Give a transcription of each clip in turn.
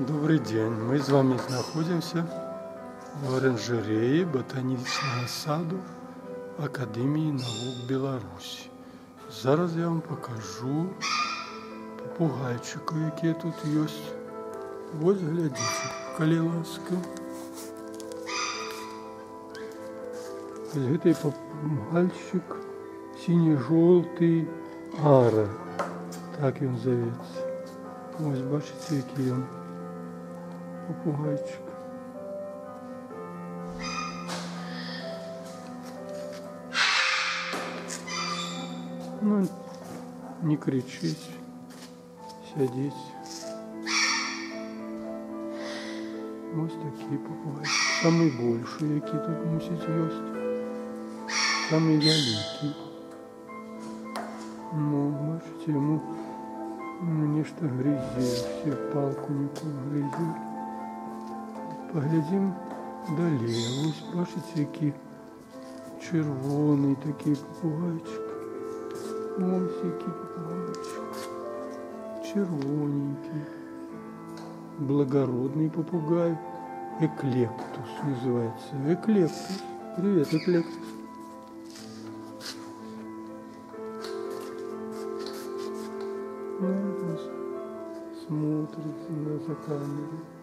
Добрый день. Мы с вами находимся в оранжерее ботанічного саду Академії наук Білорусі. Зараз я вам покажу попугайчика, які тут є. Ось глядите, коли ласка. Ось гэтый попугайчик синий-желтый ара. Так він зоветься. Ось бачите, який він попугайчик. Ну, не кричить, сидеть. Ось такі попугайчики. Самий більший, який тут мусить есть. Самий великий. Ну, бачите, йому мені ж то гризє, всі палку не погризє. Поглядім далі. Ось бачите, який червоний такий попугайчик. Ось який попугайчик. Червоненький. Благородный попугай. Эклептус называется. Эклептус. Привет, Эклептус. Ну, смотрит на камеру.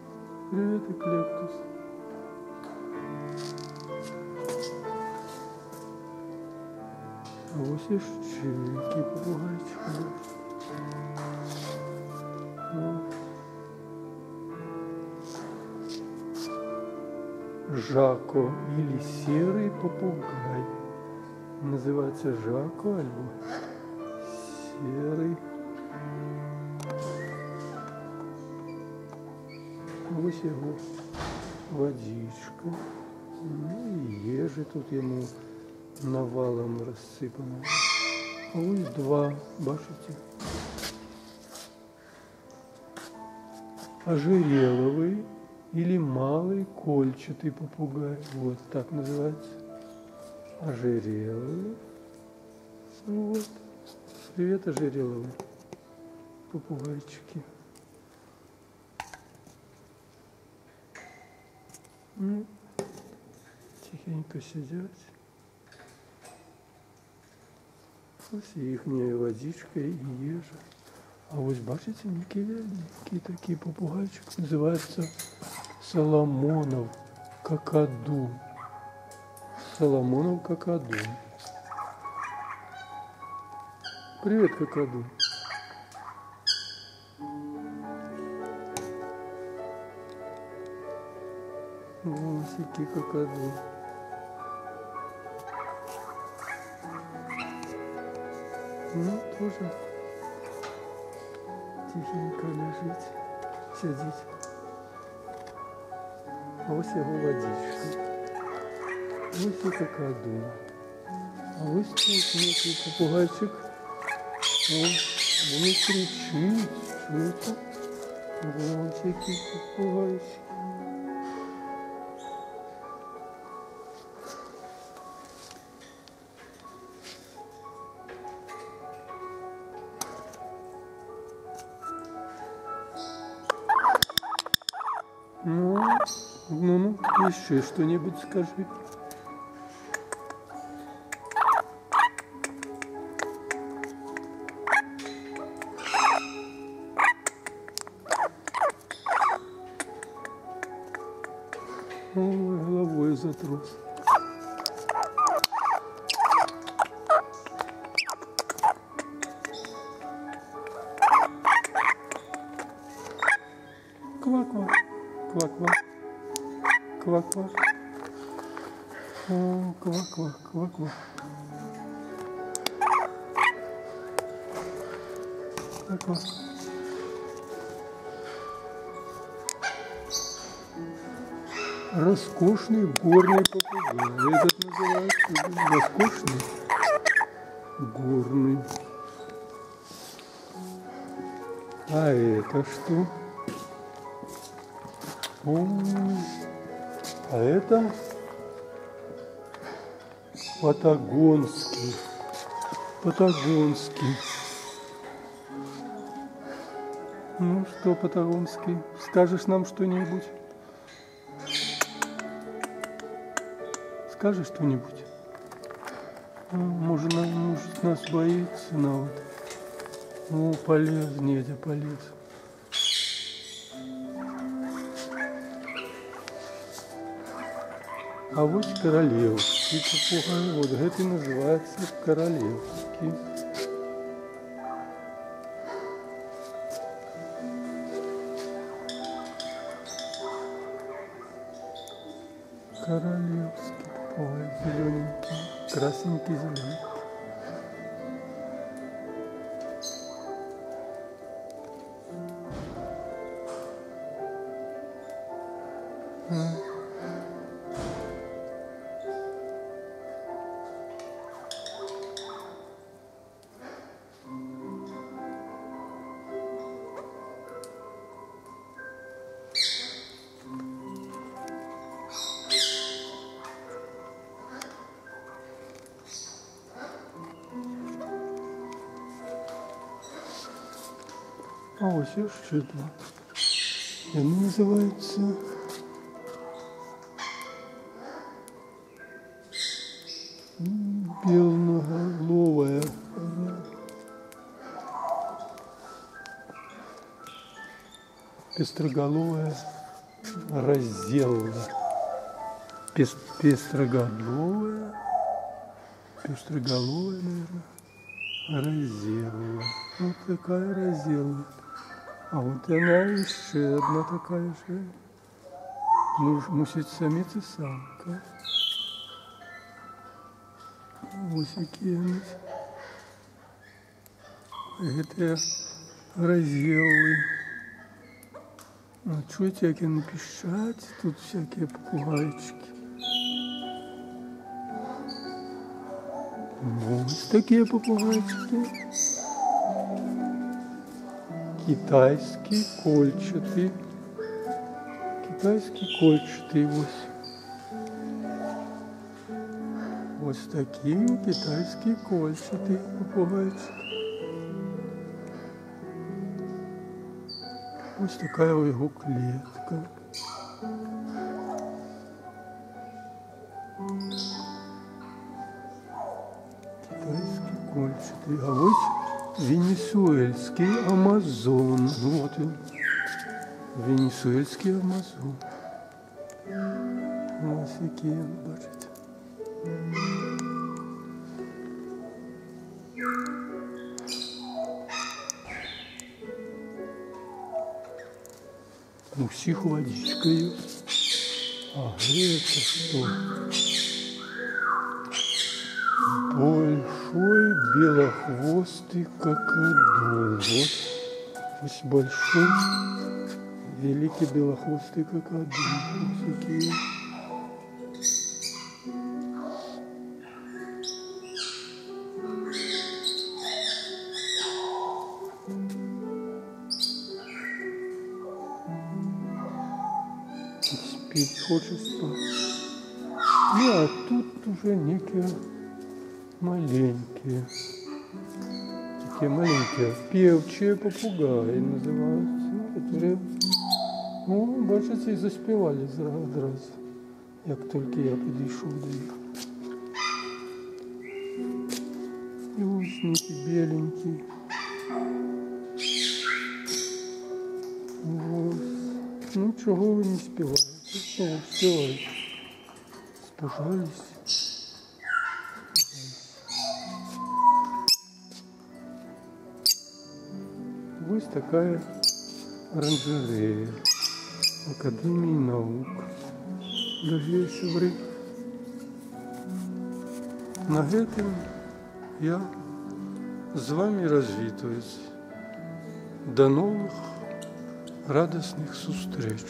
Привет, Эклептус. А ось і ще. Ну. Жако или серый попугай. Называется Жако альбо серый. Ось його водичка. Ну і ежи тут йому навалом розсипано. А ось два, бачите? Ожереловый или малый кольчатый попугай. Вот так называется. Ожереловый. Вот. Привет, ожереловый. Попугайчики. Ну, тихенько сидят. Ось їхня водичка і їжа. А ось бачите, які великі такі попугайчик називається Соломонов какаду. Соломонов какаду. Привет, какаду. Ось які какаду. Ну, тоже тихенько лежить, сидить. Ось його водичка. Ось і какаду. А ось тут некий попугайчик. О, він кричить. Чуєте? Ось який попугайчик. Ну, Ну, ну, еще что-нибудь скажи. Ой, головой затрус. Ква-ква. Ква-ква. Ква-ква. О, ква-ква, ква-ква. Ква-ква. Роскошный горный попугай. Этот называется роскошный горный. А это что? О, а это патагонский. Патагонский. Ну что по-таромски? Скажешь нам что-нибудь? Скажешь что-нибудь? А, Может, на- может, нас боится народ. О, полез, Недя, полез. А вот королевский попугай, вот это называется королевский. Королевский попугай, зелененький, красненький, зелененький. А ось є ще. Вони називаються м, білоголовая. Пестроголовая разделла. Пес- Пестроголовая. Пестроголовая, наверное. Разделла. Вот такая разделла. А вот она еще одна такая же. Ну, мусить самец и самка. Ось які вони. Это разделы. А чуєте, як пищать? Тут всякие попугайчики. Ось такі попугайчики. Китайский кольчатый. Китайский кольчатый ось. Ось такий китайський кольчатий попугайчик. Ось така його клетка. А ось венесуэльский амазон. Вот он. Венесуэльский амазон. Ось який він, бачите. У всех водичка есть. А греется что? Большой белохвостый кокоду. Вот, вот большой великий белохвостый кокоду. Вот такие. Спить хочет спать. Ну, а тут уже некие маленькие. Такие маленькие. Певчие попугаи називаються. Которые, ну, бачите, і заспівали зра- одразу, як тільки я підійшов до них. І ось некий беленький. Ось. Ну, чого ви не співаєте? Що ви співаєте? Спужались. Ось такая оранжерея Академии наук. Дорогі сябри, на гэтым я з вами развітваюсь. До новых радостных сустреч.